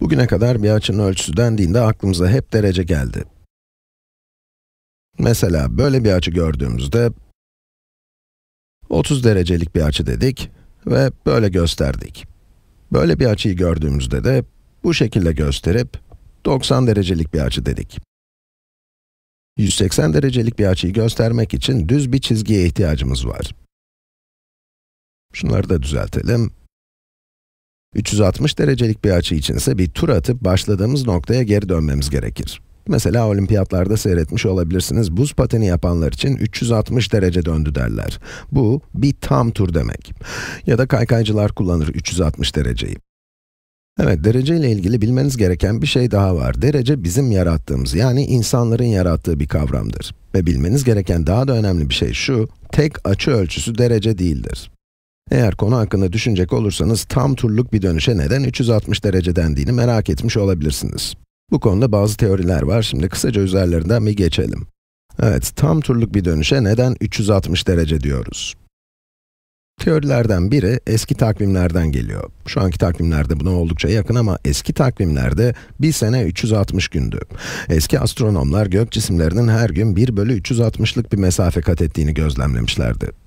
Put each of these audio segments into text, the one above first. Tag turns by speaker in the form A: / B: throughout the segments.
A: Bugüne kadar bir açının ölçüsü dendiğinde aklımıza hep derece geldi. Mesela böyle bir açı gördüğümüzde 30 derecelik bir açı dedik ve böyle gösterdik. Böyle bir açıyı gördüğümüzde de bu şekilde gösterip 90 derecelik bir açı dedik. 180 derecelik bir açıyı göstermek için düz bir çizgiye ihtiyacımız var. Şunları da düzeltelim. 360 derecelik bir açı için ise bir tur atıp başladığımız noktaya geri dönmemiz gerekir. Mesela olimpiyatlarda seyretmiş olabilirsiniz, buz pateni yapanlar için 360 derece döndü derler. Bu, bir tam tur demek. Ya da kaykaycılar kullanır 360 dereceyi. Evet, derece ile ilgili bilmeniz gereken bir şey daha var. Derece bizim yarattığımız, yani insanların yarattığı bir kavramdır. Ve bilmeniz gereken daha da önemli bir şey şu, tek açı ölçüsü derece değildir. Eğer konu hakkında düşünecek olursanız, tam turluk bir dönüşe neden 360 derece dendiğini merak etmiş olabilirsiniz. Bu konuda bazı teoriler var, şimdi kısaca üzerlerinden bir geçelim. Evet, tam turluk bir dönüşe neden 360 derece diyoruz? Teorilerden biri eski takvimlerden geliyor. Şu anki takvimlerde buna oldukça yakın ama eski takvimlerde bir sene 360 gündü. Eski astronomlar gök cisimlerinin her gün 1 bölü 360'lık bir mesafe kat ettiğini gözlemlemişlerdi.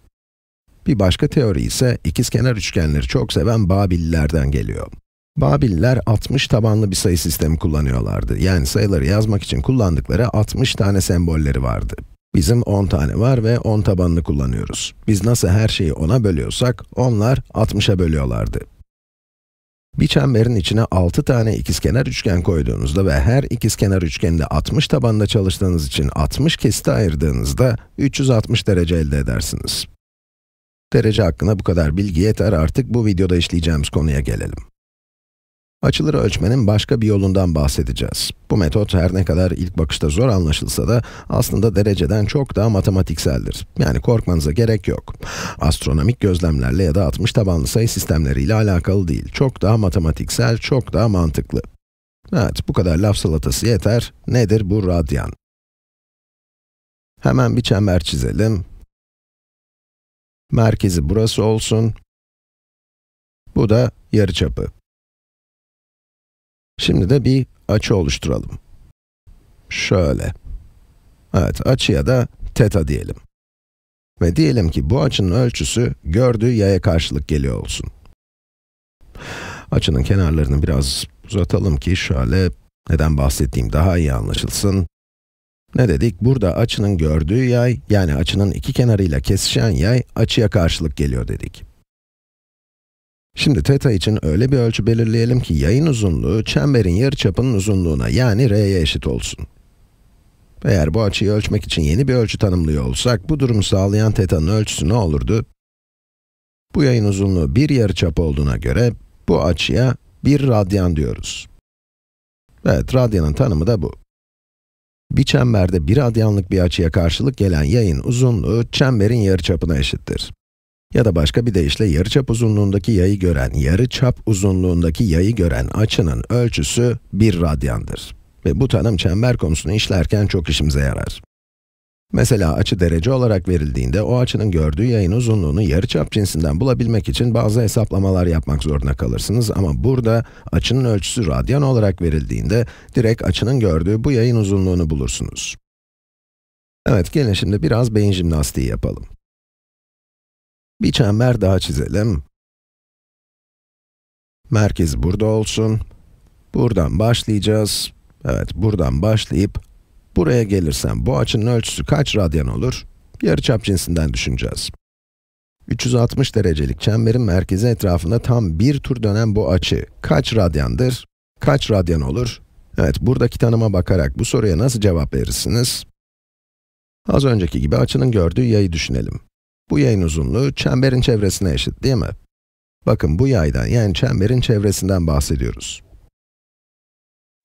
A: Bir başka teori ise ikizkenar üçgenleri çok seven Babililerden geliyor. Babiller 60 tabanlı bir sayı sistemi kullanıyorlardı. Yani sayıları yazmak için kullandıkları 60 tane sembolleri vardı. Bizim 10 tane var ve 10 tabanını kullanıyoruz. Biz nasıl her şeyi 10'a bölüyorsak, onlar 60'a bölüyorlardı. Bir çemberin içine 6 tane ikizkenar üçgen koyduğunuzda ve her ikizkenar üçgende 60 tabanında çalıştığınız için 60 kesite ayırdığınızda 360 derece elde edersiniz. Derece hakkında bu kadar bilgi yeter artık bu videoda işleyeceğimiz konuya gelelim. Açıları ölçmenin başka bir yolundan bahsedeceğiz. Bu metot her ne kadar ilk bakışta zor anlaşılsa da aslında dereceden çok daha matematikseldir. Yani korkmanıza gerek yok. Astronomik gözlemlerle ya da 60 tabanlı sayı sistemleriyle alakalı değil. Çok daha matematiksel, çok daha mantıklı. Evet, bu kadar laf salatası yeter. Nedir bu radyan? Hemen bir çember çizelim. Merkezi burası olsun. Bu da yarıçapı. Şimdi de bir açı oluşturalım. Şöyle. Evet, açıya da teta diyelim. Ve diyelim ki bu açının ölçüsü gördüğü yaya karşılık geliyor olsun. Açının kenarlarını biraz uzatalım ki şöyle neden bahsettiğim daha iyi anlaşılsın. Ne dedik? Burada açının gördüğü yay, yani açının iki kenarıyla kesişen yay, açıya karşılık geliyor dedik. Şimdi teta için öyle bir ölçü belirleyelim ki yayın uzunluğu çemberin yarıçapının uzunluğuna yani r'ye eşit olsun. Eğer bu açıyı ölçmek için yeni bir ölçü tanımlıyor olsak, bu durumu sağlayan teta'nın ölçüsü ne olurdu? Bu yayın uzunluğu bir yarıçap olduğuna göre, bu açıya 1 radyan diyoruz. Evet, radyanın tanımı da bu. Bir çemberde 1 radyanlık bir açıya karşılık gelen yayın uzunluğu, çemberin yarıçapına eşittir. Ya da başka bir deyişle yarıçap uzunluğundaki yayı gören, yarıçap uzunluğundaki yayı gören açının ölçüsü 1 radyandır. Ve bu tanım çember konusunu işlerken çok işimize yarar. Mesela açı derece olarak verildiğinde, o açının gördüğü yayın uzunluğunu yarıçap cinsinden bulabilmek için bazı hesaplamalar yapmak zorunda kalırsınız ama burada açının ölçüsü radyan olarak verildiğinde, direkt açının gördüğü bu yayın uzunluğunu bulursunuz. Evet, gelin şimdi biraz beyin jimnastiği yapalım. Bir çember daha çizelim. Merkez burada olsun. Buradan başlayacağız. Evet, buradan başlayıp, buraya gelirsem bu açının ölçüsü kaç radyan olur? Yarıçap cinsinden düşüneceğiz. 360 derecelik çemberin merkezi etrafında tam bir tur dönen bu açı kaç radyandır? Kaç radyan olur? Evet, buradaki tanıma bakarak bu soruya nasıl cevap verirsiniz? Az önceki gibi açının gördüğü yayı düşünelim. Bu yayın uzunluğu çemberin çevresine eşit değil mi? Bakın bu yaydan yani çemberin çevresinden bahsediyoruz.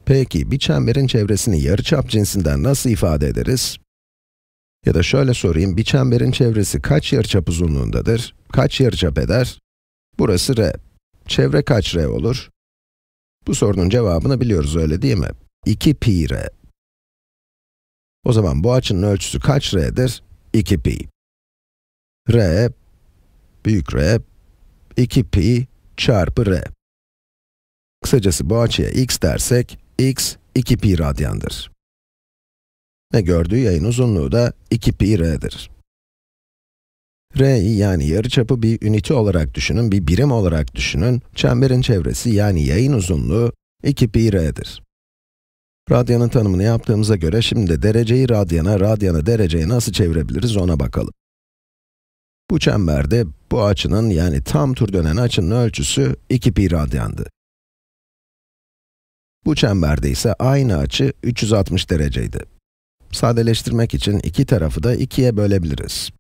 A: Peki bir çemberin çevresini yarıçap cinsinden nasıl ifade ederiz? Ya da şöyle sorayım, bir çemberin çevresi kaç yarıçap uzunluğundadır? Kaç yarıçap eder? Burası r. Çevre kaç r olur? Bu sorunun cevabını biliyoruz öyle değil mi? 2 pi r. O zaman bu açının ölçüsü kaç r'dir? 2 pi r büyük R 2 pi çarpı r. Kısacası bu açıya x dersek, x 2 pi radyandır. Ve gördüğü yayın uzunluğu da 2 pi r'dir. r'yi yani yarıçapı bir ünite olarak düşünün, bir birim olarak düşünün. Çemberin çevresi yani yayın uzunluğu 2 pi r'dir. Radyanın tanımını yaptığımıza göre şimdi de dereceyi radyana, radyanı dereceye nasıl çevirebiliriz ona bakalım. Bu çemberde bu açının yani tam tur dönen açının ölçüsü 2 pi radyandı. Bu çemberde ise aynı açı 360 dereceydi. Sadeleştirmek için iki tarafı da 2'ye bölebiliriz.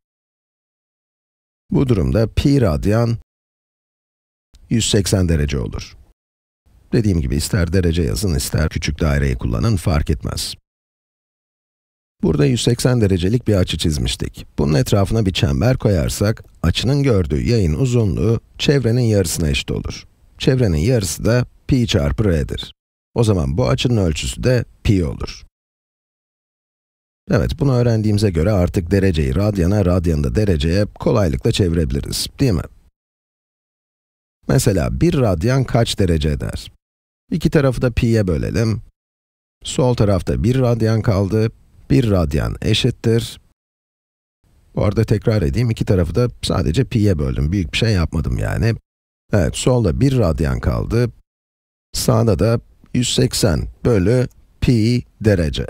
A: Bu durumda pi radyan 180 derece olur. Dediğim gibi ister derece yazın, ister küçük daireyi kullanın, fark etmez. Burada 180 derecelik bir açı çizmiştik. Bunun etrafına bir çember koyarsak, açının gördüğü yayın uzunluğu, çevrenin yarısına eşit olur. Çevrenin yarısı da pi çarpı r'dir. O zaman bu açının ölçüsü de pi olur. Evet, bunu öğrendiğimize göre artık dereceyi radyana, radyanı da dereceye kolaylıkla çevirebiliriz, değil mi? Mesela 1 radyan kaç derece eder? İki tarafı da pi'ye bölelim. Sol tarafta 1 radyan kaldı. 1 radyan eşittir. Bu arada tekrar edeyim, iki tarafı da sadece pi'ye böldüm. Büyük bir şey yapmadım yani. Evet, solda 1 radyan kaldı. Sağda da 180 bölü pi derece.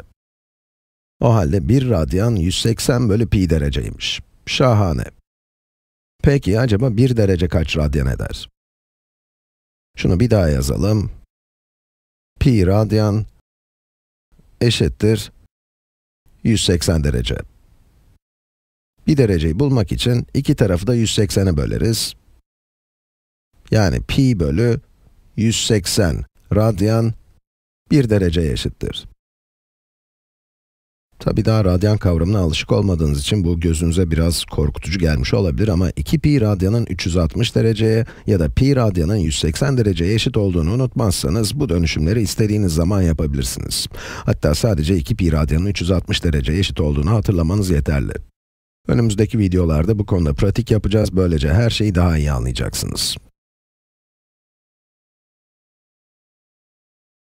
A: O halde 1 radyan 180 bölü pi dereceymiş. Şahane. Peki acaba 1 derece kaç radyan eder? Şunu bir daha yazalım. Pi radyan eşittir 180 derece. Bir dereceyi bulmak için iki tarafı da 180'e böleriz. Yani pi bölü 180 radyan 1 dereceye eşittir. Tabi daha radyan kavramına alışık olmadığınız için bu gözünüze biraz korkutucu gelmiş olabilir ama 2 pi radyanın 360 dereceye ya da pi radyanın 180 dereceye eşit olduğunu unutmazsanız bu dönüşümleri istediğiniz zaman yapabilirsiniz. Hatta sadece 2 pi radyanın 360 dereceye eşit olduğunu hatırlamanız yeterli. Önümüzdeki videolarda bu konuda pratik yapacağız, böylece her şeyi daha iyi anlayacaksınız.